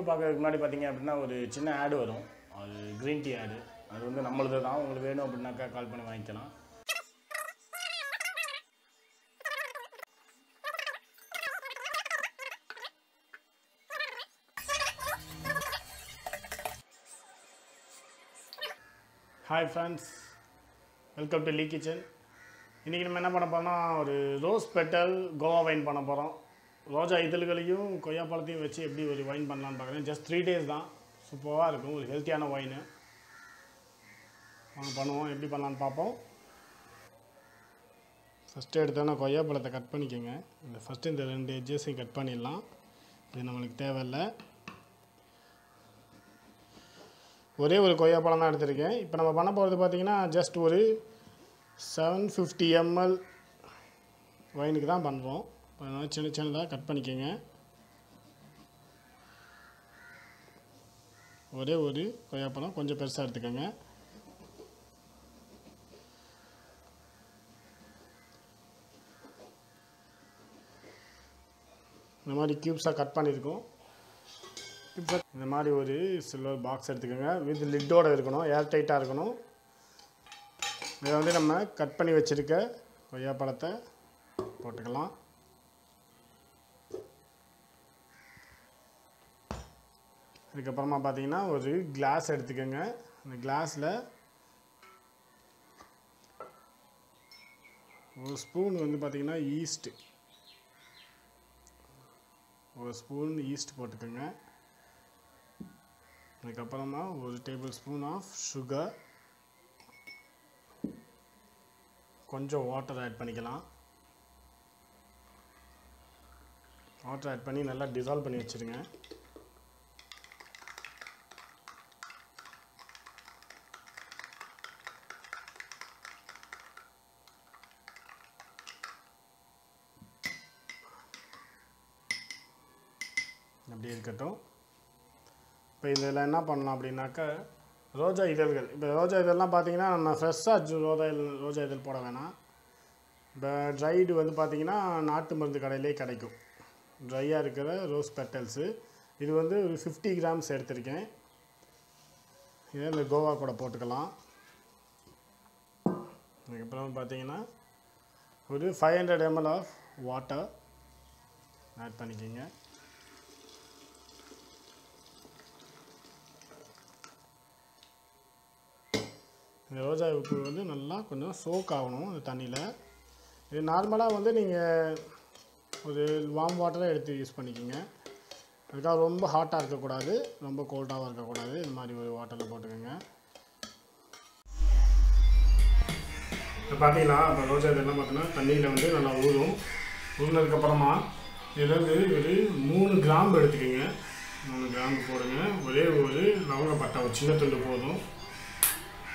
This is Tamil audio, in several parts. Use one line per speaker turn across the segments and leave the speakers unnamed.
வீடியோ பார்க்கறதுக்கு முன்னாடி பார்த்தீங்க அப்படின்னா ஒரு சின்ன ஆடு வரும். அது க்ரீன் டீ ஆடு அது வந்து நம்மளது தான் உங்களுக்கு வேணும் அப்படின்னாக்கா கால் பண்ணி வாங்கிக்கலாம். Hi friends welcome to Lee kitchen இன்றைக்கி நம்ம என்ன பண்ண போகிறோம்னா ஒரு ரோஸ் பெட்டல் கோவா வைன் பண்ண போகிறோம் ரோஜா இதழ்களையும் கொய்யாப்பழத்தையும் வச்சு எப்படி ஒரு ஒயின் பண்ணலான்னு பார்க்குறேன். ஜஸ்ட் த்ரீ டேஸ் தான். சூப்பராக இருக்கும். ஒரு ஹெல்த்தியான ஒயின் நாங்கள் பண்ணுவோம். எப்படி பண்ணலான்னு பார்ப்போம். ஃபஸ்ட்டு எடுத்தோன்னா கொய்யாப்பழத்தை கட் பண்ணிக்கோங்க. இந்த ஃபஸ்ட்டு இந்த ரெண்டு எஜ்ஜஸையும் கட் பண்ணிடலாம். இது நம்மளுக்கு தேவையில்லை. ஒரே ஒரு கொய்யா பழம் தான் எடுத்திருக்கேன். இப்போ நம்ம பண்ண போகிறது பார்த்தீங்கன்னா ஜஸ்ட் ஒரு செவன் ஃபிஃப்டி எம்எல் ஒயினுக்கு தான் பண்ணுறோம். அதனால் சின்ன சின்னதாக கட் பண்ணிக்கோங்க. ஒரே ஒரு கொய்யாப்பழம் கொஞ்சம் பெருசாக எடுத்துக்கோங்க. இந்த மாதிரி க்யூப்ஸாக கட் பண்ணியிருக்கோம். இப்போ இந்த மாதிரி ஒரு சில்வர் பாக்ஸ் எடுத்துக்கோங்க. வித் லிட்டோடு இருக்கணும் ஏர் டைட்டாக இருக்கணும். இதை வந்து நம்ம கட் பண்ணி வச்சுருக்க கொய்யாப்பழத்தை போட்டுக்கலாம். அதுக்கப்புறமா பார்த்தீங்கன்னா ஒரு கிளாஸ் எடுத்துக்கோங்க. அந்த கிளாஸில் ஒரு ஸ்பூன் வந்து பார்த்திங்கன்னா ஈஸ்ட்டு ஒரு ஸ்பூன் ஈஸ்ட் போட்டுக்கோங்க. அதுக்கப்புறமா ஒரு டேபிள் ஸ்பூன் ஆஃப் சுகர் கொஞ்சம் வாட்டர் ஆட் பண்ணிக்கலாம். வாட்டர் ஆட் பண்ணி நல்லா டிசால்வ் பண்ணி வச்சுருங்க. அப்படியே இருக்கட்டும். இப்போ இதில் என்ன பண்ணலாம் அப்படின்னாக்கா ரோஜா இதழ்கள். இப்போ ரோஜா இதழ்லாம் பார்த்தீங்கன்னா நம்ம ஃப்ரெஷ்ஷாக ரோஜா இதழ் ரோஜா இதழ் போட வேணாம். இப்போ ட்ரைடு வந்து பார்த்தீங்கன்னா நாட்டு மருந்து கடையிலே கிடைக்கும். ட்ரையாக இருக்கிற ரோஸ் பெட்டல்ஸு இது வந்து ஒரு ஃபிஃப்டி கிராம்ஸ் எடுத்திருக்கேன். இதே இந்த கோவா கூட போட்டுக்கலாம். அதுக்கப்புறம் பார்த்தீங்கன்னா ஒரு five hundred ml of water add பண்ணிக்கோங்க. இந்த ரோஜா பூ வந்து நல்லா கொஞ்சம் சோக் ஆகணும் இந்த தண்ணியில். இது நார்மலாக வந்து நீங்கள் ஒரு வார்ம் வாட்டராக எடுத்து யூஸ் பண்ணிக்கோங்க. அதுக்காக ரொம்ப ஹாட்டாக இருக்கக்கூடாது ரொம்ப கோல்டாகவும் இருக்கக்கூடாது. இந்த மாதிரி ஒரு வாட்டரில் போட்டுக்கோங்க. இப்போ பார்த்தீங்கன்னா இப்போ ரோஜா இதெல்லாம் பார்த்தீங்கன்னா தண்ணியில் வந்து நல்லா ஊறும். ஊறினதுக்கப்புறமா இதுலேருந்து ஒரு மூணு கிராம்பு எடுத்துக்கோங்க. மூணு கிராம்பு போடுங்க. ஒரே ஒரு லவங்கப்பட்டை ஒரு சின்ன துண்டு போதும்.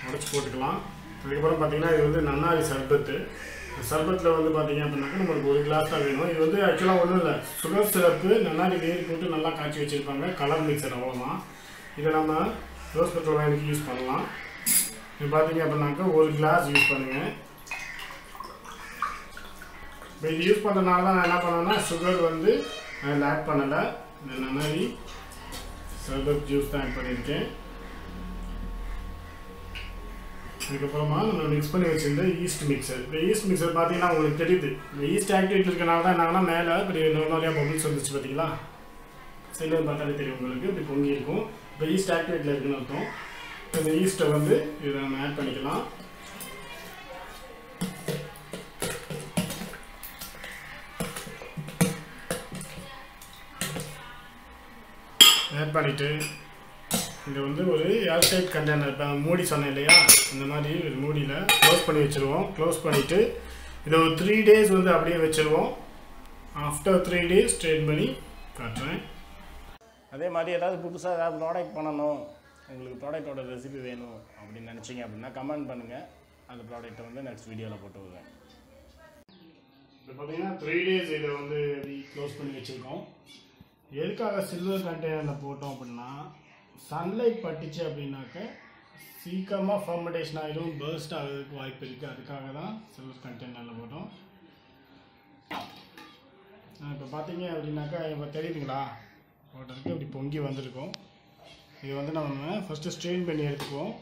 உடச்சி போட்டுக்கலாம். அதுக்கப்புறம் பார்த்திங்கன்னா இது வந்து நன்னாரி சர்பத்து இந்த சர்பத்தில் வந்து பார்த்தீங்க அப்படின்னாக்கா நம்மளுக்கு ஒரு கிளாஸ் தான் வேணும். இது வந்து ஆக்சுவலாக ஒன்றும் இல்லை. சுகர் சிறப்பு நன்னாரி நீர் போட்டு நல்லா காய்ச்சி வச்சுருப்பாங்க. கலர் மிக்சர் அவ்வளோதான் இதை நம்ம ரோஸ் பெட்ரோல் வாங்கி யூஸ் பண்ணலாம். இது பார்த்தீங்க அப்படின்னாக்கா ஒரு கிளாஸ் யூஸ் பண்ணுங்கள் இப்போ இது யூஸ் பண்ணுறதுனால தான் நான் என்ன பண்ணேன்னா சுகர் வந்து அதில் ஆட் பண்ணலை. இந்த நன்னாரி சர்பத் ஜூஸ் தான் ஆட் பண்ணியிருக்கேன். இதுக்கப்புறமா நம்ம மிக்ஸ் பண்ணி வச்சுருந்த ஈஸ்ட் மிக்சர் இந்த ஈஸ்ட் மிக்சர் பார்த்தீங்கன்னா உங்களுக்கு தெரியுது. இந்த ஈஸ்ட் ஆக்டிவேட் இருக்கனால தான் என்னாகனா மேலே இப்படி நிறையா பபிள்ஸ் வந்துச்சு பார்த்தீங்களா சைடில் பார்த்தாலே தெரியும் உங்களுக்கு. இப்படி பொங்கி இருக்கும். இப்போ ஈஸ்ட் ஆக்டிவேட்டில் இருக்குன்னு அர்த்தம். இந்த ஈஸ்ட்டை வந்து இதை நம்ம ஆட் பண்ணிக்கலாம். ஆட் பண்ணிவிட்டு இது வந்து ஒரு ஏர்டைட் கண்டெய்னர். இப்போ மூடி சொன்னேன் இல்லையா? இந்த மாதிரி ஒரு மூடியில் க்ளோஸ் பண்ணி வச்சுருவோம். க்ளோஸ் பண்ணிவிட்டு இதை ஒரு த்ரீ டேஸ் வந்து அப்படியே வச்சுருவோம். ஆஃப்டர் த்ரீ டேஸ் ஸ்ட்ரெயின் பண்ணி காட்டுறேன். அதே மாதிரி ஏதாவது புதுசாக ஏதாவது ப்ராடக்ட் பண்ணணும். உங்களுக்கு ப்ராடக்ட்டோட ரெசிபி வேணும் அப்படின்னு நினச்சிங்க அப்படின்னா கமெண்ட் பண்ணுங்கள் அந்த ப்ராடக்ட்டை வந்து நெக்ஸ்ட் வீடியோவில் போட்டு விடுவேன் இப்போ பார்த்தீங்கன்னா த்ரீ டேஸ் இதை வந்து க்ளோஸ் பண்ணி வச்சுருக்கோம். எதுக்காக சில்வர் கண்டெய்னரில் போட்டோம் அப்படின்னா சன்லைட் பட்டுச்சு அப்படின்னாக்க சீக்கிரமாக ஃபர்மெண்டேஷன் ஆகிடும் பேர்ஸ்ட் ஆகிறதுக்கு வாய்ப்பு இருக்குது அதுக்காக தான் சில்வர் கண்டெய்னரில் போட்டோம். இப்போ பார்த்தீங்க அப்படின்னாக்கா இப்போ தெரியுதுங்களா? போட்டதுக்கு இப்படி பொங்கி வந்திருக்கும். இது வந்து நம்ம ஃபஸ்ட்டு ஸ்ட்ரெயின் பண்ணி எடுத்துக்குவோம்.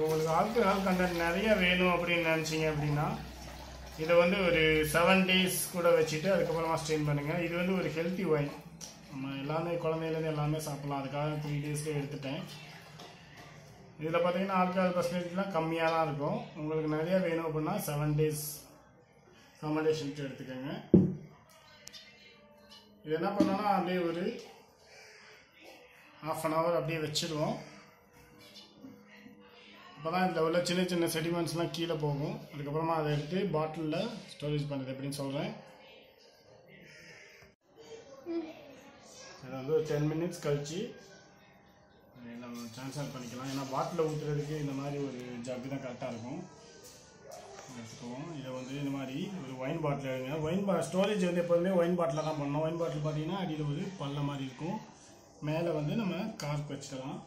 உங்களுக்கு ஆல்கஹால் கண்டென்ட் நிறைய வேணும் அப்படின்னு நினச்சிங்க அப்படின்னா இதை வந்து ஒரு செவன் டேஸ் கூட வச்சுட்டு அதுக்கப்புறமா ஸ்ட்ரெயின் பண்ணுங்கள் இது வந்து ஒரு ஹெல்த்தி ஒயின் நம்ம எல்லாமே குழந்தையிலேருந்து எல்லாமே சாப்பிட்லாம். அதுக்காக த்ரீ டேஸ்லேயே எடுத்துட்டேன். இதில் பார்த்தீங்கன்னா ஆல்கஹால் பர்சன்டேஜ்லாம் கம்மியாக தான் இருக்கும். உங்களுக்கு நிறைய வேணும் அப்படின்னா செவன் டேஸ் அக்காமடேஷன் எடுத்துக்கோங்க. இது என்ன பண்ணோன்னா அப்படியே ஒரு ஆஃப் அன் ஹவர் அப்படியே வச்சுருவோம். அப்போ தான் இதில் உள்ள சின்ன சின்ன செடிமெண்ட்ஸ்லாம் கீழே போகும். அதுக்கப்புறமா அதை எடுத்து பாட்டிலில் ஸ்டோரேஜ் பண்ணுறது எப்படின்னு சொல்கிறேன் இதை வந்து ஒரு டென் மினிட்ஸ் கழிச்சு நம்ம ட்ரான்ஸ்ஃபர் பண்ணிக்கலாம். ஏன்னா பாட்டிலில் ஊற்றுறதுக்கு இந்த மாதிரி ஒரு ஜக்கு தான் கரெக்டாக இருக்கும். எடுத்துக்குவோம். இதை வந்து இந்த மாதிரி ஒரு ஒயின் பாட்டில் எடுங்க. ஒயின் பா ஸ்டோரேஜ் வந்து எப்போதுமே ஒயின் பாட்டில் தான் பண்ணணும். ஒயின் பாட்டில் பார்த்தீங்கன்னா அடியில் ஒரு பல்ல மாதிரி இருக்கும். மேலே வந்து நம்ம கார்க் வச்சிடலாம்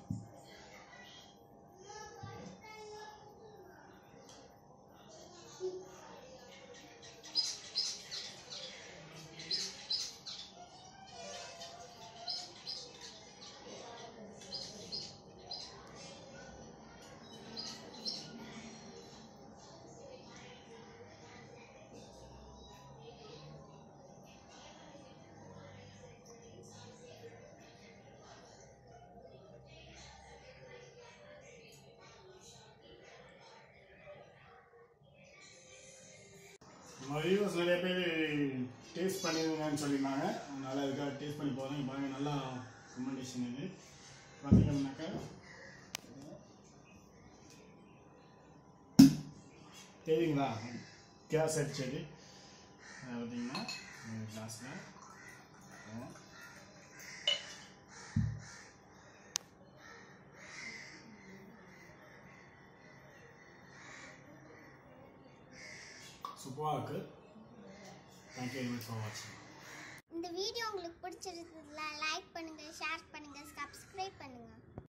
மறுபடியும் சில நிறைய பேர் டேஸ்ட் பண்ணிடுங்கன்னு சொல்லியிருந்தாங்க. அதனால் அதுக்காக டேஸ்ட் பண்ணி போகிறேன் பாருங்கள் நல்லா ரெக்கமெண்டேஷன் இது. பார்த்தீங்கன்னாக்கா தெரியுங்களா? கேஸ் அடிச்சது. அது பார்த்தீங்கன்னா கிளாஸில் சூப்பராக இருக்குது தேங்க்யூ வெரி மச் ஃபார் வாட்சிங்
இந்த வீடியோ உங்களுக்கு பிடிச்சிருந்ததுல லைக் பண்ணுங்கள் ஷேர் பண்ணுங்கள் சப்ஸ்கிரைப் பண்ணுங்கள்